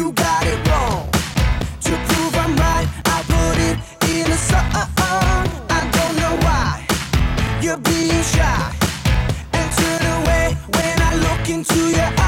you got it wrong. To prove I'm right, I put it in a song. I don't know why you're being shy and turn away when I look into your eyes.